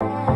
you